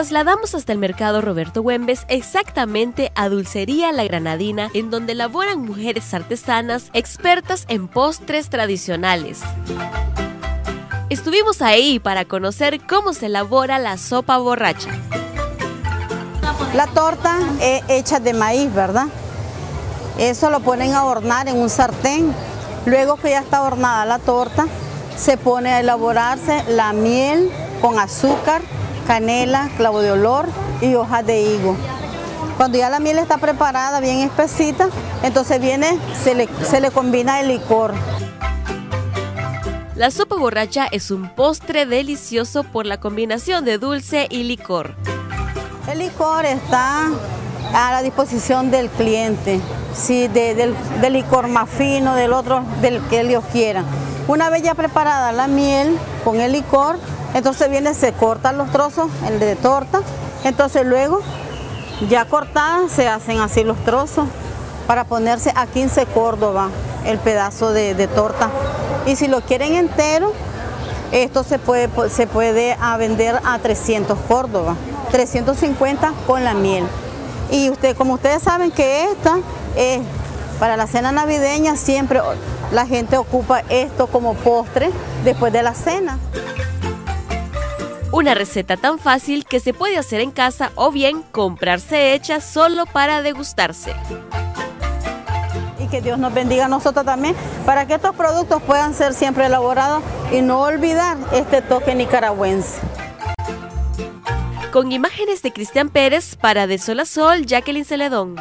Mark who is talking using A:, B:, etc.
A: trasladamos hasta el mercado Roberto Güembes, exactamente a Dulcería La Granadina, en donde laboran mujeres artesanas expertas en postres tradicionales. Estuvimos ahí para conocer cómo se elabora la sopa borracha.
B: La torta es hecha de maíz, ¿verdad? Eso lo ponen a hornar en un sartén. Luego que ya está hornada la torta, se pone a elaborarse la miel con azúcar, canela, clavo de olor y hojas de higo. Cuando ya la miel está preparada, bien espesita, entonces viene, se le, se le combina el licor.
A: La sopa borracha es un postre delicioso por la combinación de dulce y licor.
B: El licor está a la disposición del cliente, sí, del, del, licor más fino, del otro, del que ellos quieran. Una vez ya preparada la miel con el licor, entonces viene, se cortan los trozos, el de torta, entonces luego ya cortadas se hacen así los trozos para ponerse a 15 Córdoba el pedazo de, torta. Y si lo quieren entero, esto se puede, se puede vender a 300 Córdoba, 350 con la miel. Y usted, como ustedes saben que esta es para la cena navideña, siempre la gente ocupa esto como postre después de la cena.
A: Una receta tan fácil que se puede hacer en casa o bien comprarse hecha solo para degustarse.
B: Y que Dios nos bendiga a nosotros también para que estos productos puedan ser siempre elaborados y no olvidar este toque nicaragüense.
A: Con imágenes de Cristian Pérez para De Sol a Sol, Jacqueline Celedón.